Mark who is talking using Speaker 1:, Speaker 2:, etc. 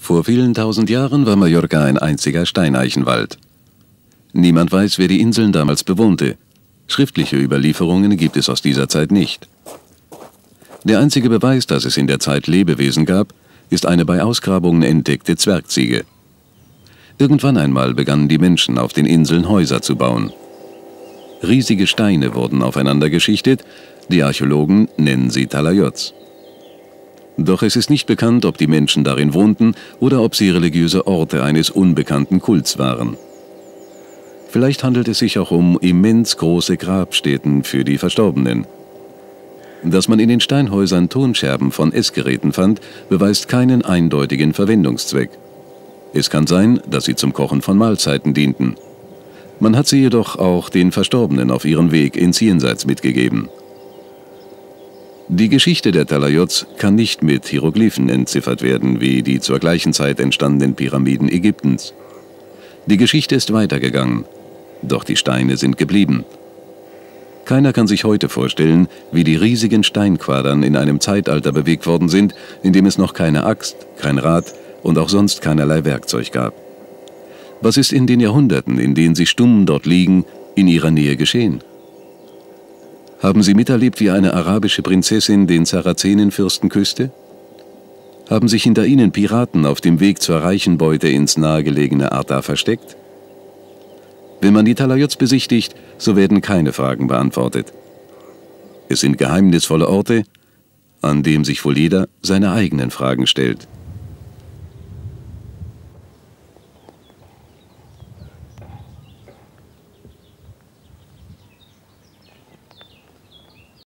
Speaker 1: Vor vielen tausend Jahren war Mallorca ein einziger Steineichenwald. Niemand weiß, wer die Inseln damals bewohnte. Schriftliche Überlieferungen gibt es aus dieser Zeit nicht. Der einzige Beweis, dass es in der Zeit Lebewesen gab, ist eine bei Ausgrabungen entdeckte Zwergziege. Irgendwann einmal begannen die Menschen auf den Inseln Häuser zu bauen. Riesige Steine wurden aufeinander geschichtet, die Archäologen nennen sie Talayots. Doch es ist nicht bekannt, ob die Menschen darin wohnten oder ob sie religiöse Orte eines unbekannten Kults waren. Vielleicht handelt es sich auch um immens große Grabstätten für die Verstorbenen. Dass man in den Steinhäusern Tonscherben von Essgeräten fand, beweist keinen eindeutigen Verwendungszweck. Es kann sein, dass sie zum Kochen von Mahlzeiten dienten. Man hat sie jedoch auch den Verstorbenen auf ihren Weg ins Jenseits mitgegeben. Die Geschichte der Talayots kann nicht mit Hieroglyphen entziffert werden, wie die zur gleichen Zeit entstandenen Pyramiden Ägyptens. Die Geschichte ist weitergegangen, doch die Steine sind geblieben. Keiner kann sich heute vorstellen, wie die riesigen Steinquadern in einem Zeitalter bewegt worden sind, in dem es noch keine Axt, kein Rad und auch sonst keinerlei Werkzeug gab. Was ist in den Jahrhunderten, in denen sie stumm dort liegen, in ihrer Nähe geschehen? Haben Sie miterlebt, wie eine arabische Prinzessin den Sarazenenfürsten küsste? Haben sich hinter ihnen Piraten auf dem Weg zur reichen Beute ins nahegelegene Arta versteckt? Wenn man die Talayots besichtigt, so werden keine Fragen beantwortet. Es sind geheimnisvolle Orte, an dem sich wohl jeder seine eigenen Fragen stellt.